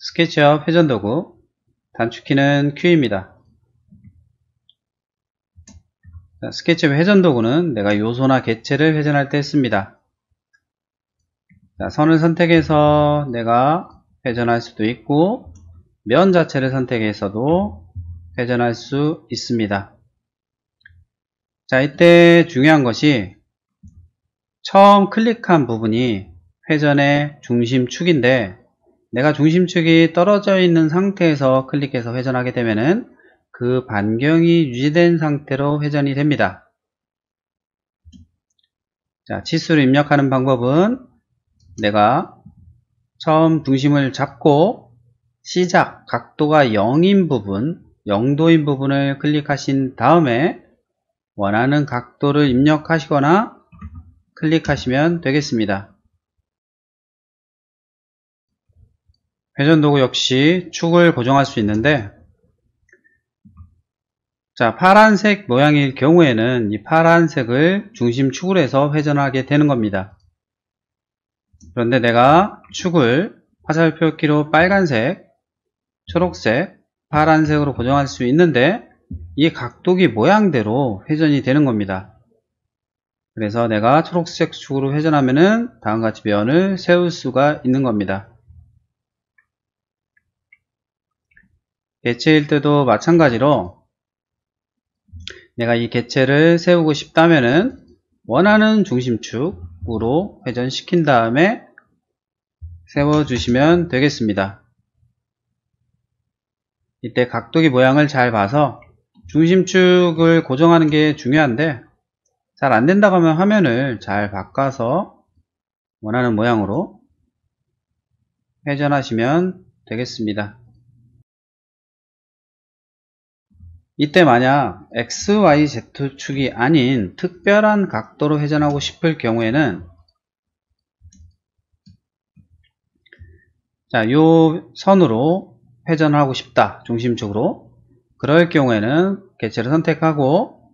스케치업 회전 도구 단축키는 Q입니다. 자, 스케치업 회전 도구는 내가 요소나 객체를 회전할 때. 자, 선을 선택해서 내가 회전할 수도 있고 면 자체를 선택해서도 회전할 수 있습니다. 자, 이때 중요한 것이 처음 클릭한 부분이 회전의 중심축인데 내가 중심축이 떨어져 있는 상태에서 클릭해서 회전하게 되면은 그 반경이 유지된 상태로 회전이 됩니다. 자, 치수를 입력하는 방법은 내가 처음 중심을 잡고 시작 각도가 0인 부분, 0도인 부분을 클릭하신 다음에 원하는 각도를 입력하시거나 클릭하시면 되겠습니다. 회전 도구 역시 축을 고정할 수 있는데 자 파란색 모양일 경우에는 이 파란색을 중심축으로 해서 회전하게 되는 겁니다. 그런데 내가 축을 화살표 키로 빨간색, 초록색, 파란색으로 고정할 수 있는데 이 각도기 모양대로 회전이 되는 겁니다. 그래서 내가 초록색 축으로 회전하면은 다음같이 면을 세울 수가 있는 겁니다. 개체일 때도 마찬가지로 내가 이 개체를 세우고 싶다면은 원하는 중심축으로 회전시킨 다음에 세워주시면 되겠습니다. 이때 각도기 모양을 잘 봐서 중심축을 고정하는 게 중요한데 잘 안된다고 하면 화면을 잘 바꿔서 원하는 모양으로 회전하시면 되겠습니다. 이때 만약 XYZ축이 아닌 특별한 각도로 회전하고 싶을 경우에는 자, 요 선으로 회전하고 싶다. 중심축으로. 그럴 경우에는 개체를 선택하고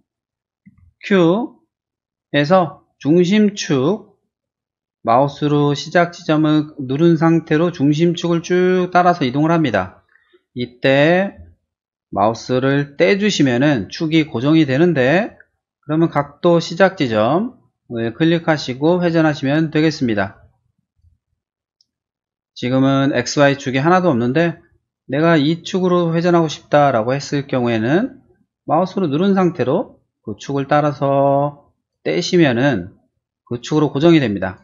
Q에서 중심축 마우스로 시작 지점을 누른 상태로 중심축을 쭉 따라서 이동을 합니다. 이때 마우스를 떼주시면은 축이 고정이 되는데 그러면 각도 시작 지점을 클릭하시고 회전하시면 되겠습니다. 지금은 XY축이 하나도 없는데 내가 이 축으로 회전하고 싶다라고 했을 경우에는 마우스로 누른 상태로 그 축을 따라서 떼시면은 그 축으로 고정이 됩니다.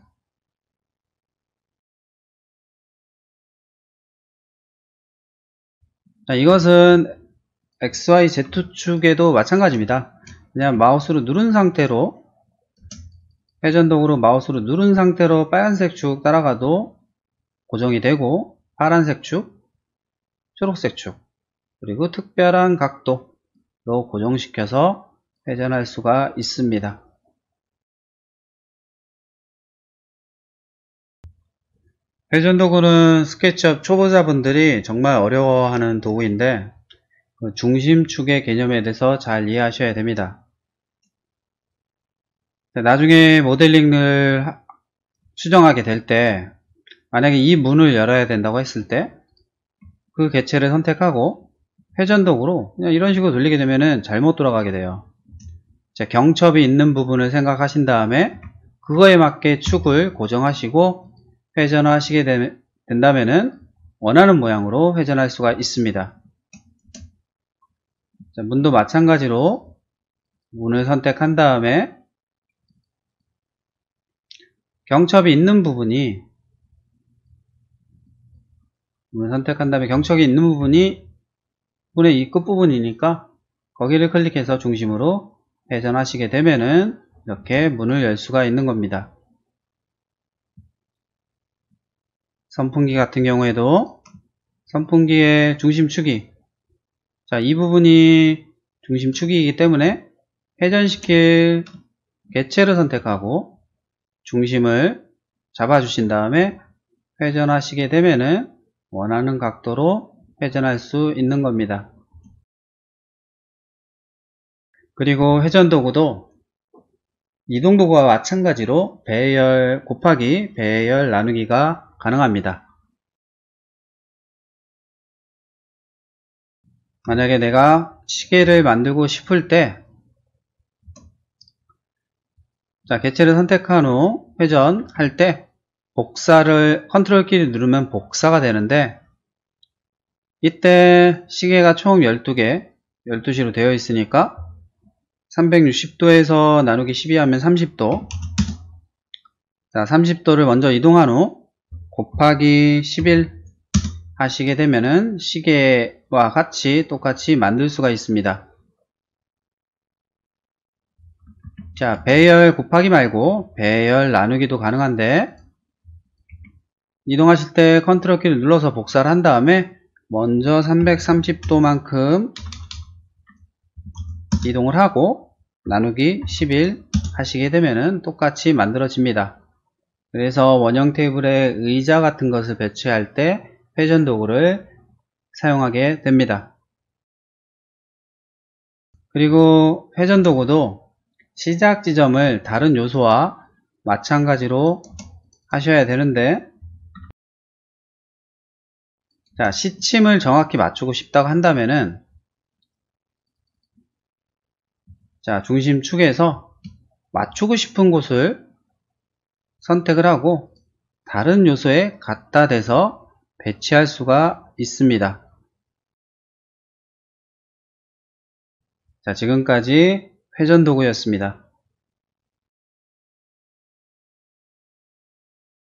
자, 이것은 XYZ축에도 마찬가지입니다. 그냥 마우스로 누른 상태로 회전도구로 마우스로 누른 상태로 빨간색 축 따라가도 고정이 되고 파란색 축, 초록색 축, 그리고 특별한 각도로 고정시켜서 회전할 수가 있습니다. 회전 도구는 스케치업 초보자분들이 정말 어려워하는 도구인데 그 중심축의 개념에 대해서 잘 이해하셔야 됩니다. 나중에 모델링을 수정하게 될 때 만약에 이 문을 열어야 된다고 했을 때 그 개체를 선택하고 회전도구로 그냥 이런 식으로 돌리게 되면 잘못 돌아가게 돼요. 자, 경첩이 있는 부분을 생각하신 다음에 그거에 맞게 축을 고정하시고 회전하시게 된다면 원하는 모양으로 회전할 수가 있습니다. 자, 문도 마찬가지로 문을 선택한 다음에 경첩이 있는 부분이 문을 선택한 다음에 경첩이 있는 부분이 문의 이 끝부분이니까 거기를 클릭해서 중심으로 회전하시게 되면은 이렇게 문을 열 수가 있는 겁니다. 선풍기 같은 경우에도 선풍기의 중심축이 자, 이 부분이 중심축이기 때문에 회전시킬 개체를 선택하고 중심을 잡아주신 다음에 회전하시게 되면은 원하는 각도로 회전할 수 있는 겁니다. 그리고 회전도구도 이동도구와 마찬가지로 배열 곱하기 배열 나누기가 가능합니다. 만약에 내가 시계를 만들고 싶을 때 자, 개체를 선택한 후 회전할 때 복사를 컨트롤 키를 누르면 복사가 되는데 이때 시계가 총 12개 12시로 되어 있으니까 360도에서 나누기 12 하면 30도. 자 30도를 먼저 이동한 후 곱하기 11 하시게 되면은 시계와 같이 똑같이 만들 수가 있습니다 자 배열 곱하기 말고 배열 나누기도 가능한데 이동하실 때 컨트롤 키를 눌러서 복사를 한 다음에 먼저 330도만큼 이동을 하고 나누기 11 하시게 되면은 똑같이 만들어집니다. 그래서 원형 테이블에 의자 같은 것을 배치할 때 회전 도구를 사용하게 됩니다. 그리고 회전 도구도 시작 지점을 다른 요소와 마찬가지로 하셔야 되는데 자 시침을 정확히 맞추고 싶다고 한다면은 자, 중심축에서 맞추고 싶은 곳을 선택을 하고 다른 요소에 갖다 대서 배치할 수가 있습니다. 자, 지금까지 회전 도구였습니다.